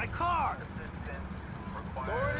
My car! Dory